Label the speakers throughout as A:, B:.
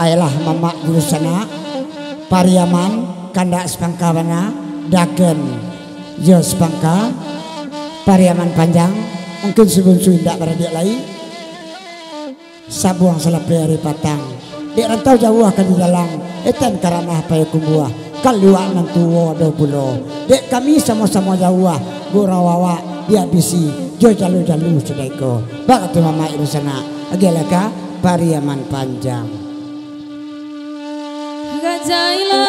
A: Ayolah mamak dulu sana. Pariaman Kanda Spangkawana Dagen. Yo Spangka Pariaman panjang. Mungkin sebelum suindak beradik lain. Sabuang selapi hari patang. Dek rantau jauh akan di dalam Etan karena apa ya kumbuah Kaluak nantuwa do pulo. Dek kami sama-sama jauh Gurawawa dihabisi. Jo jalu-jalu sudaiko Bak tu mama itu sana. Agalaka Pariaman panjang.
B: Gajailai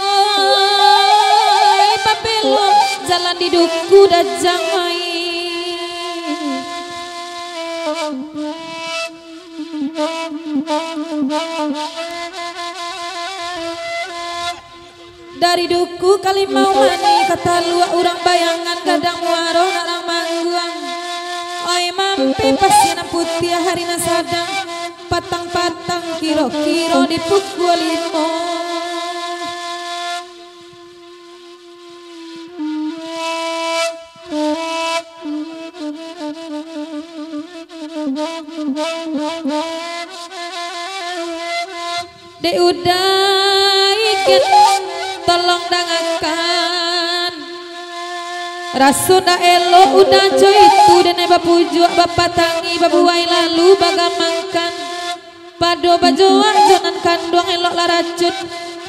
B: Oi papelo Jalan di dan Dari duku kali mau mani Kata luak urang bayangan Kadang muaro narang mangguang. Oi mampi pasina putih hari nasadang patang-patang kiro-kiro dipukul limo. De udah ikin tolong dangakan Rasuna elo udah coy itu dan bapuju bapak tangi babuai lalu bagamangkan. Pado bajoa jonan kandung elok laracut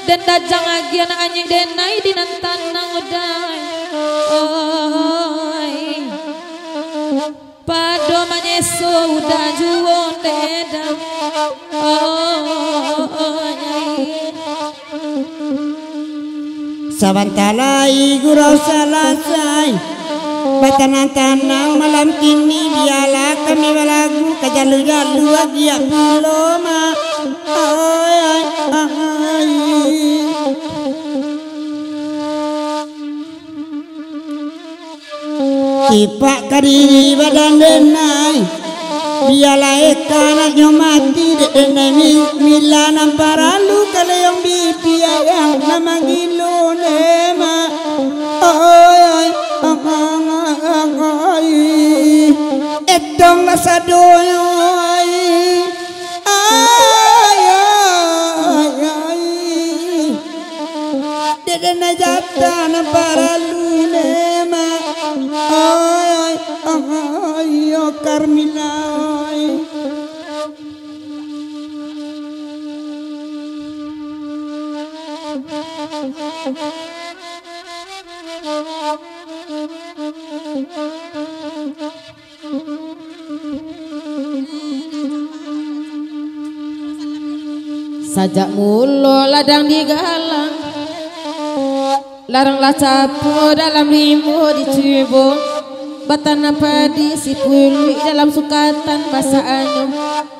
B: dan dajang agi anak anyik denai di tanang udai oi. Pado manyeso udah juon deda oi
A: Sabantalai gurau salasai. Batanan tanang malam kini biarlah kami balagu Kajalu-jalu agia puloma Ay, ay, ay. Kipak kadiri badan denai. Biarlah ekanaknya mati denai. Mila namparalu kaleyong bibi ayang nama gilu مان ا سڄو آيو نه جاتي موڪم
B: Sajak mulo ladang digalang Larang capu dalam limu dicubo Batana padi si puli dalam sukatan masa anyu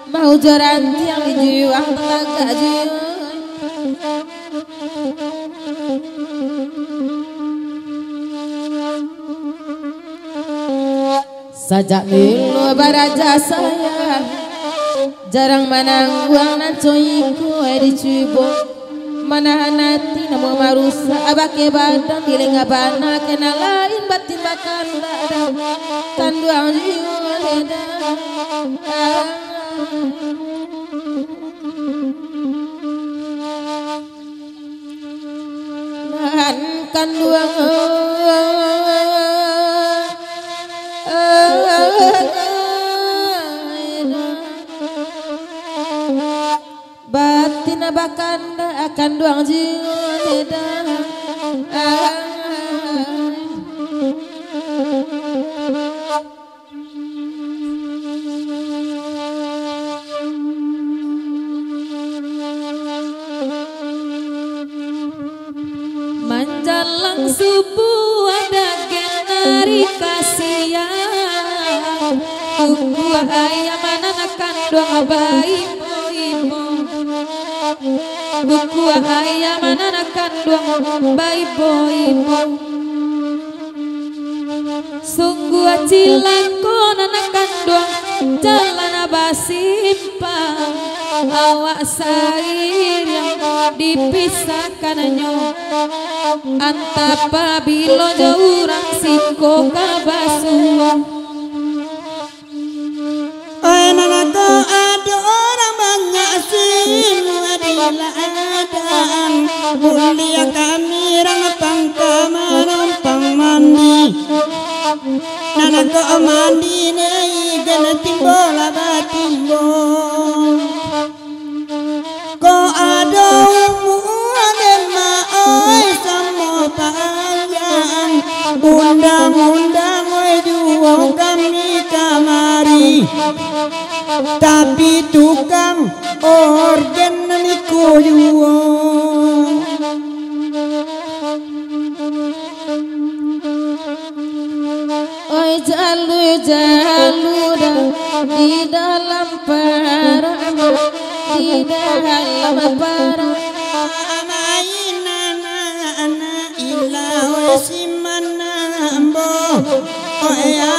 B: Mau joranti yang dijuang tenaga jiwa Sajak mulo baraja sayang. Jarang manangguang nan coyiku di cubo. Mana nanti namo marusa abake badan biling abana kena lain batin bakan dada tanduang jiwa leda. Nahan kanduang batin bakanda akan duang jiwa leda Manjalang subuh Kuku ayam anak doa baik ibu Buku ayam anak doa baik ibu Sungguh acilako anak kandung jalan abasimpang awak sair yang dipisahkannya antapa bilo jauh siko kabasuh
A: iladaan mulia kami rang pangkamanan pang mandi Nanaga mandi nei gana timbo laba timbo Ko ada umuan ma oi samo panjang Undang-undang oi juo kami kamari Tapi tukang organ niku juo
C: Oi jalur jalur di dalam para di dalam para kalau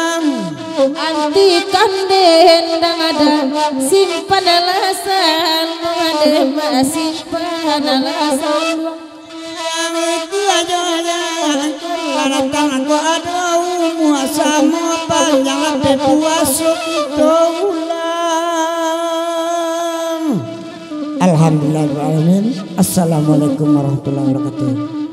C: anti kanden ada simpan alasan dema simpan alasan
A: Tangan ko ada umur sama panjang sampai ulang. Alhamdulillah Assalamualaikum warahmatullahi wabarakatuh.